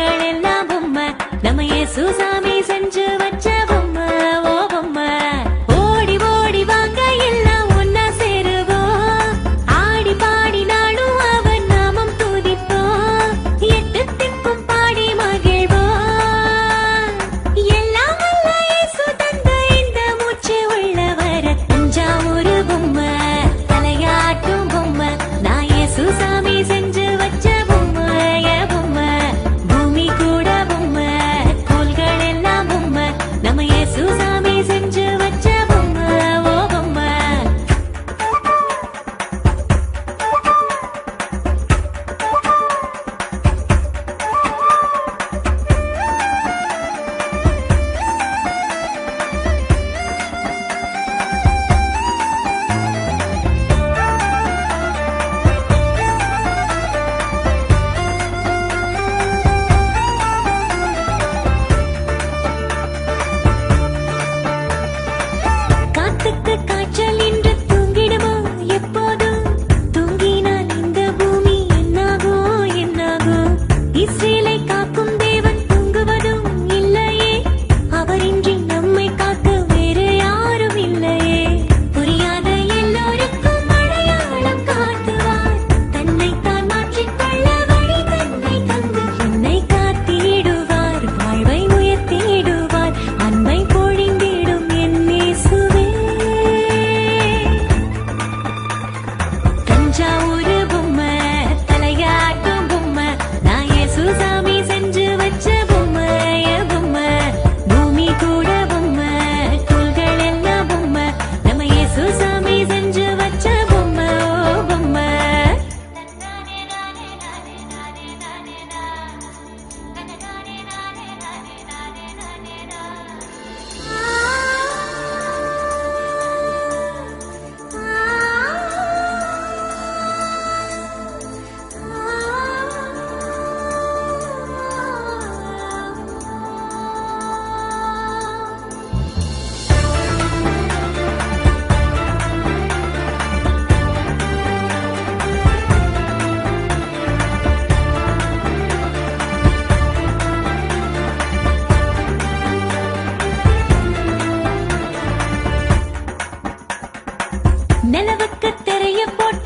மக்கள் எல்லாம் பொம்மை நம்ம ஏசுசாமி செஞ்ச முழுக்க தெரிய போட்டு